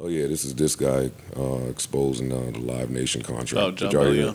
Oh yeah, this is this guy uh, exposing uh, the Live Nation contract. Oh, Did Jon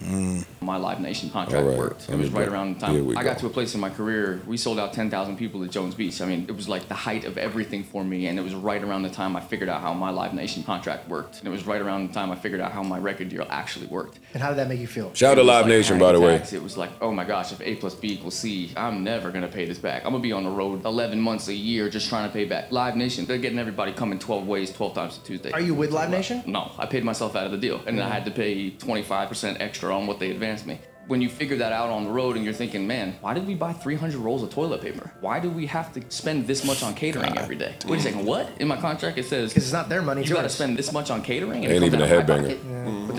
y'all hear Bellion. that? My Live Nation contract All right. worked. It was right go. around the time I got go. to a place in my career. We sold out 10,000 people at Jones Beach. I mean, it was like the height of everything for me, and it was right around the time I figured out how my Live Nation contract worked. And it was right around the time I figured out how my record deal actually worked. And how did that make you feel? Shout out to Live like Nation, by the way. attacks. It was like, oh my gosh, if A plus B equals C, I'm never gonna pay this back. I'm gonna be on the road 11 months a year just trying to pay back. Live Nation, they're getting everybody coming 12 ways, 12 times a Tuesday. Are you with Live Nation? No, I paid myself out of the deal, and then I had to pay 25% extra on what they advanced me. When you figure that out on the road and you're thinking, man, why did we buy 300 rolls of toilet paper? Why do we have to spend this much on catering every day? Wait a second, what? In my contract it says Because it's not their money, you got to spend this much on catering, and comes even a headbanger.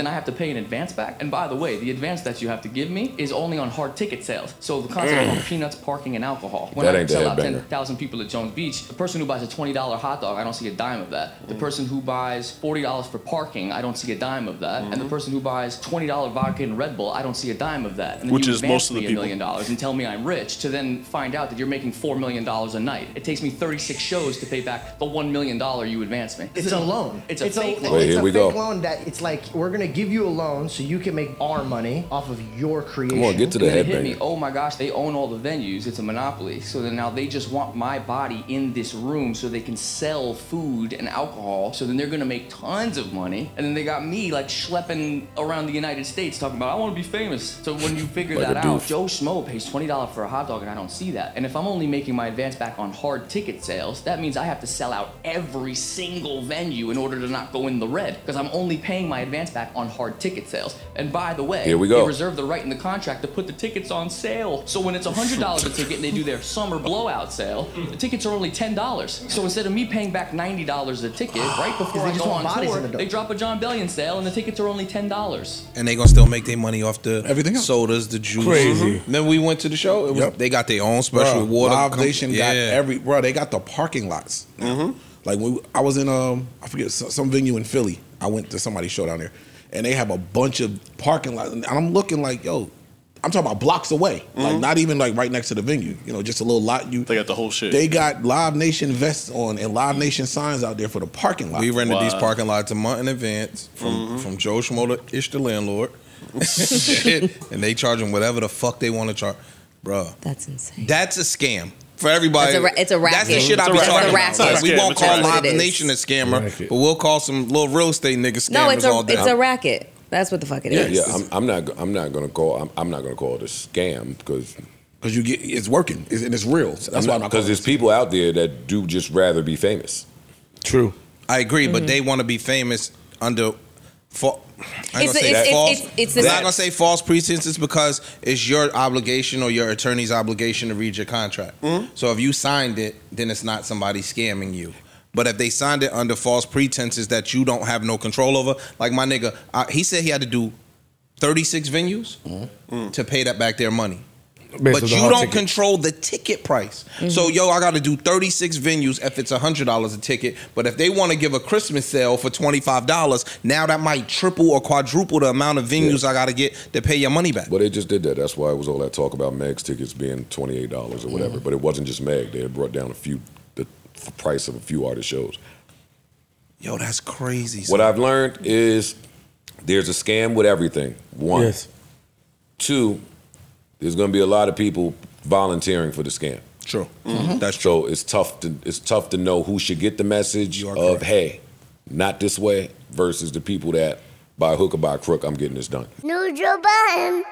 Pocket. But then I have to pay an advance back. And by the way, the advance that you have to give me is only on hard ticket sales. So the concept of peanuts, parking, and alcohol. When That I ain't the sell out 10,000 people at Jones Beach, the person who buys a $20 hot dog, I don't see a dime of that. The mm. person who buys $40 for parking, I don't see a dime of that. And the mm. person who buys $20 vodka and Red Bull, I don't see a dime of that. And then Which you is advance most of the a people. million dollars and tell me I'm rich to then find out that you're making $4 million a night. It takes me 36 shows to pay back the $1 million you advanced me. It's a loan. It's a fake loan. Wait, it's here a we fake go. loan that it's like we're gonna give you a loan so you can make our money off of your creation. Come on, get to the And then hit me. Oh my gosh, they own all the venues. It's a monopoly. So then now they just want my body in this room so they can sell food and alcohol. So then they're gonna make tons of money. And then they got me like schlepping around the United States talking about I want to be famous. So when you figure Like that out. Joe Schmo pays twenty dollars for a hot dog, and I don't see that. And if I'm only making my advance back on hard ticket sales, that means I have to sell out every single venue in order to not go in the red because I'm only paying my advance back on hard ticket sales. And by the way, Here we go. they reserve the right in the contract to put the tickets on sale. So when it's hundred dollars a ticket and they do their summer blowout sale, the tickets are only ten dollars. So instead of me paying back ninety dollars a ticket right before they I just go want on bodies tour, in the door. they drop a Jon Bellion sale and the tickets are only ten dollars. and they gonna still make their money off the Everything else. sodas, the juice. Crazy. Then we went to the show. It was, Yep. They got their own special Bruh, water. Live com- Nation got Yeah. every bro. They got the parking lots. Mm-hmm. Like when we- I was in um I forget some, some venue in Philly. I went to somebody's show down there, and they have a bunch of parking lots. And I'm looking like yo. I'm talking about blocks away, like mm-hmm. not even like right next to the venue. You know, just a little lot. You They got the whole shit. They got Live Nation vests on and Live Nation signs out there for the parking lot. We rented these parking lots a month in advance from mm-hmm. from Joe Schmo to Ish the landlord, and they charge them whatever the fuck they want to charge, bro. That's insane. That's a scam. For everybody, It's a ra- it's a That's the racket. shit I It's be a talking about. It's a we won't a call racket. Live It is. Nation a scammer, but we'll call some little real estate niggas scammers no, it's a all day. it's a racket. That's what the fuck it Yeah, is. yeah. I'm, I'm not. I'm not gonna call. I'm, I'm not gonna call it a scam because because you get it's working it's, and it's real. That's why I'm not because there's it- people out there that do just rather be famous. true. I agree, Mm-hmm. but they want to be famous under. Fa- I ain't It's- gonna say it's- it's- false. it's- it's I'm not gonna say false pretenses because it's your obligation or your attorney's obligation to read your contract. Mm-hmm. So if you signed it, then it's not somebody scamming you. But if they signed it under false pretenses that you don't have no control over, like my nigga, uh, he said he had to do 36 venues Mm-hmm. to pay that back their money. Based but you don't ticket. control the ticket price. Mm-hmm. So yo, I got to do 36 venues if it's hundred dollars a ticket. But if they want to give a Christmas sale for 25 dollars, now that might triple or quadruple the amount of venues I got to get to pay your money back. But they just did that. That's why it was all that talk about Meg's tickets being twenty eight dollars or mm-hmm. whatever. But it wasn't just Meg. They had brought down a few the price of a few artist shows. Yo, that's crazy. What I've learned is there's a scam with everything. One, Yes. two. There's going to be a lot of people volunteering for the scam. True. Mm-hmm. That's true. So it's tough to it's tough to know who should get the message of correct. hey, not this way versus the people that by hook or by crook I'm getting this done. New Joe Budden.